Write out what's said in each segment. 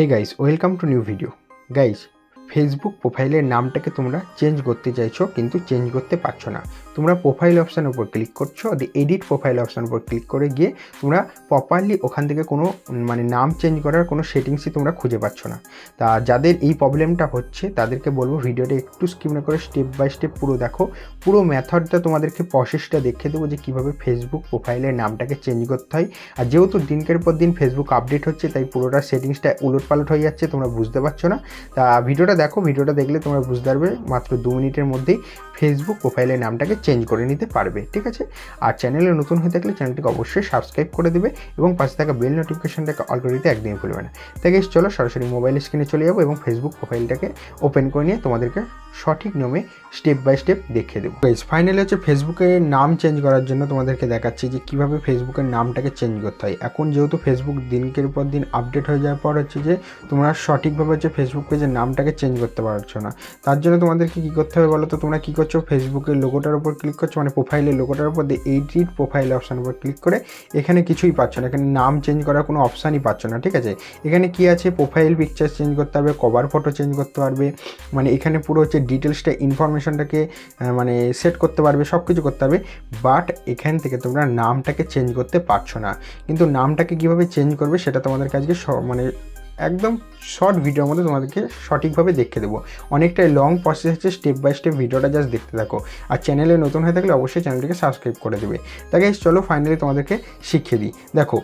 hey guys welcome to new video. Guys Facebook প্রোফাইলের নামটাকে তোমরা চেঞ্জ করতে চাইছো, কিন্তু চেঞ্জ করতে পারছ না। তোমরা প্রোফাইল অপশানের উপর ক্লিক করছ দি এডিট প্রোফাইল অপশানের উপর ক্লিক করে গিয়ে তোমরা প্রপারলি ওখান থেকে কোনো মানে নাম চেঞ্জ করার কোনো সেটিংসই তোমরা খুঁজে পাচ্ছ না। তা যাদের এই প্রবলেমটা হচ্ছে, তাদেরকে বলব ভিডিওটা একটু স্কিপ না করে স্টেপ বাই স্টেপ পুরো দেখো। পুরো মেথডটা তোমাদেরকে প্রসেসটা দেখিয়ে দেবো যে কীভাবে ফেসবুক প্রোফাইলের নামটাকে চেঞ্জ করতে হয়। আর যেহেতু দিনকের পর দিন ফেসবুক আপডেট হচ্ছে, তাই পুরোটা সেটিংসটা উলট পালট হয়ে যাচ্ছে, তোমরা বুঝতে পারছ না। তা ভিডিওটা দেখো, ভিডিওটা দেখলে তোমরা বুঝতে পারবে, মাত্র দু মিনিটের মধ্যেই ফেসবুক প্রোফাইলের নামটাকে চেঞ্জ করে নিতে পারবে, ঠিক আছে? আর চ্যানেলে নতুন হয়ে থাকলে চ্যানেলটিকে অবশ্যই সাবস্ক্রাইব করে দেবে এবং পাশে থাকা বেল নোটিফিকেশনটাকে অল করে দিতে একদমই না। তাই চলো সরাসরি মোবাইল স্ক্রিনে চলে যাব এবং ফেসবুক প্রোফাইলটাকে ওপেন করে নিয়ে তোমাদেরকে সঠিক নিয়মে স্টেপ বাই স্টেপ দেখিয়ে দেবো। ফাইনালি হচ্ছে ফেসবুকে নাম চেঞ্জ করার জন্য তোমাদেরকে দেখাচ্ছি যে কীভাবে ফেসবুকের নামটাকে চেঞ্জ করতে হয়। এখন যেহেতু ফেসবুক দিনকের পর দিন আপডেট হয়ে যাওয়ার পর হচ্ছে যে তোমরা সঠিকভাবে হচ্ছে ফেসবুক পেজের নামটাকে চেঞ্জ করতে পারছ না। তার জন্য তোমাদেরকে কী করতে হবে বলো তো? তোমরা কী করছ? ফেসবুকের লোগোটার উপর ক্লিক করছ মানে প্রোফাইলের লোগোটার উপর দিয়ে এইডিট প্রোফাইল অপশান উপর ক্লিক করে এখানে কিছুই পাচ্ছ না। এখানে নাম চেঞ্জ করার কোনো অপশানই পাচ্ছ না, ঠিক আছে? এখানে কি আছে? প্রোফাইল পিকচার চেঞ্জ করতে পারবে কভার ফটো চেঞ্জ করতে পারবে মানে এখানে পুরো হচ্ছে ডিটেলসটা ইনফরমেশনটাকে মানে সেট করতে পারবে সব কিছু করতে পারবে বাট এখান থেকে তোমরা নামটাকে চেঞ্জ করতে পারছ না। কিন্তু নামটাকে কীভাবে চেঞ্জ করবে সেটা তোমাদের কাছে মানে একদম শর্ট ভিডিওর মধ্যে তোমাদেরকে সঠিকভাবে দেখে দেবো। অনেকটাই লং প্রসেস আছে স্টেপ বাই স্টেপ ভিডিওটা জাস্ট দেখতে থাকো। আর চ্যানেলে নতুন হয়ে থাকলে অবশ্যই চ্যানেলটিকে সাবস্ক্রাইব করে দেবে। তাকে চলো ফাইনালি তোমাদেরকে শিখিয়ে দিই। দেখো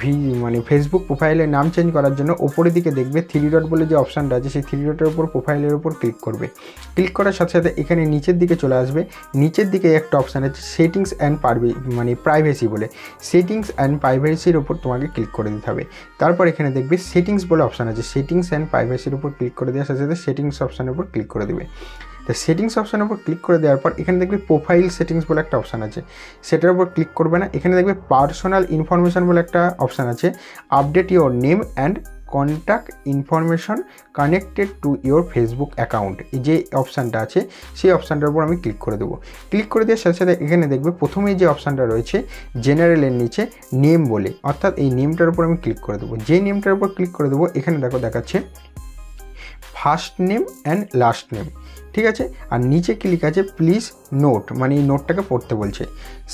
ভি মানে ফেসবুক প্রোফাইলের নাম চেঞ্জ করার জন্য ওপরের দিকে দেখবে থ্রি ডট বলে যে অপশানটা আছে, সেই থ্রি ডটের উপর প্রোফাইলের উপর ক্লিক করবে। ক্লিক করার সাথে সাথে এখানে নিচের দিকে চলে আসবে। নিচের দিকে একটা অপশান আছে সেটিংস অ্যান্ড পারবে মানে প্রাইভেসি বলে। সেটিংস অ্যান্ড প্রাইভেসির উপর তোমাকে ক্লিক করে দিতে হবে। তারপর এখানে দেখবে সেটিংস বলে অপশান আছে। সেটিংস অ্যান্ড প্রাইভেসির উপর ক্লিক করে দেওয়ার সাথে সাথে সেটিংস অপশানের উপর ক্লিক করে দেবে। তো সেটিংস অপশানের উপর ক্লিক করে দেওয়ার পর এখানে দেখবে প্রোফাইল সেটিংস বলে একটা অপশান আছে। সেটার উপর ক্লিক করবে না। এখানে দেখবে পার্সোনাল ইনফরমেশান বলে একটা অপশান আছে। Update your name and contact information connected to your Facebook account যে অপশানটা আছে, সেই অপশানটার উপর আমি ক্লিক করে দেবো। ক্লিক করে দেওয়ার সাথে সাথে এখানে দেখবে প্রথমেই যে অপশানটা রয়েছে জেনারেলের নিচে নেম বলে। অর্থাৎ এই নেমটার উপর আমি ক্লিক করে দেবো। যে নেমটার উপর ক্লিক করে দেবো, এখানে দেখো দেখাচ্ছে first name and last name, ঠিক আছে? আর নিচে ক্লিক আছে? প্লিজ নোট মানে এই নোটটাকে পড়তে বলছে।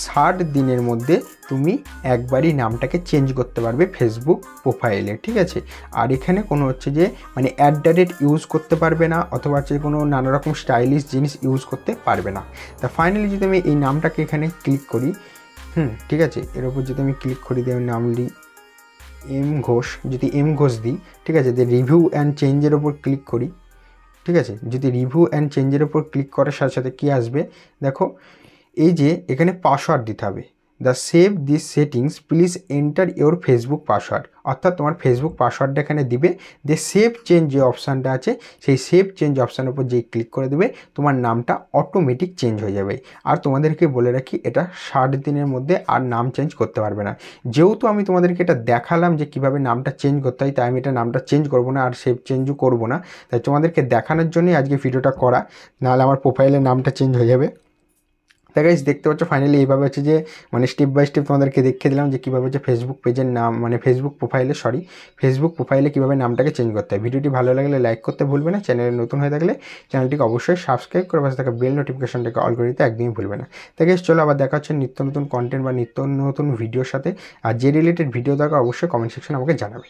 ষাট দিনের মধ্যে তুমি একবারই নামটাকে চেঞ্জ করতে পারবে ফেসবুক প্রোফাইলে, ঠিক আছে? আর এখানে কোনো হচ্ছে যে মানে অ্যাট দ্য রেট ইউজ করতে পারবে না, অথবা হচ্ছে কোনো নানা রকম স্টাইলিশ জিনিস ইউজ করতে পারবে না। তা ফাইনালি যদি আমি এই নামটাকে এখানে ক্লিক করি, হুম, ঠিক আছে? এর উপর যদি আমি ক্লিক করি, দিয়ে আমি নাম এম ঘোষ, যদি এম ঘোষ দিই, ঠিক আছে, যে রিভিউ অ্যান্ড চেঞ্জের ওপর ক্লিক করি, ঠিক আছে, যদি রিভিউ অ্যান্ড চেঞ্জের ওপর ক্লিক করার সাথে সাথে কী আসবে? দেখো, এই যে এখানে পাসওয়ার্ড দিতে হবে। The save this settings please enter your Facebook password অর্থাৎ তোমার ফেসবুক পাসওয়ার্ডটা এখানে দিবে। যে সেভ চেঞ্জ যে অপশানটা আছে, সেই সেভ চেঞ্জ অপশানের উপর যেই ক্লিক করে দেবে, তোমার নামটা অটোমেটিক চেঞ্জ হয়ে যাবে। আর তোমাদেরকে বলে রাখি, এটা ষাট দিনের মধ্যে আর নাম চেঞ্জ করতে পারবে না। যেহেতু আমি তোমাদেরকে এটা দেখালাম যে কীভাবে নামটা চেঞ্জ করতে হয়, তাই আমি এটা নামটা চেঞ্জ করব না আর সেভ চেঞ্জও করব না। তাই তোমাদেরকে দেখানোর জন্যই আজকে ভিডিওটা করা। নাহলে আমার প্রোফাইলের নামটা চেঞ্জ হয়ে যাবে। তা গাইজ দেখতে পাচ্ছ ফাইনালি এইভাবে হচ্ছে যে মানে স্টেপ বাই স্টেপ তোমাদেরকে দেখিয়ে দিলাম যে কীভাবে হচ্ছে ফেসবুক পেজের নাম মানে ফেসবুক প্রোফাইলে সরি ফেসবুক প্রোফাইলে কীভাবে নামটাকে চেঞ্জ করতে হয়। ভিডিওটি ভালো লাগলে লাইক করতে ভুলবে না চ্যানেলে নতুন হয়ে থাকলে চ্যানেলটিকে অবশ্যই সাবস্ক্রাইব করে পাশে থাকা বেল নোটিফিকেশনটাকে অল করে দিতে একদমই ভুলবে না। তাই গাইজ চলো আবার দেখা হচ্ছে নিত্য নতুন কন্টেন্ট বা নিত্য নতুন ভিডিওর সাথে। আর যে রিলেটেড ভিডিও দেখা অবশ্যই কমেন্ট সেকশনে আমাকে জানাবে।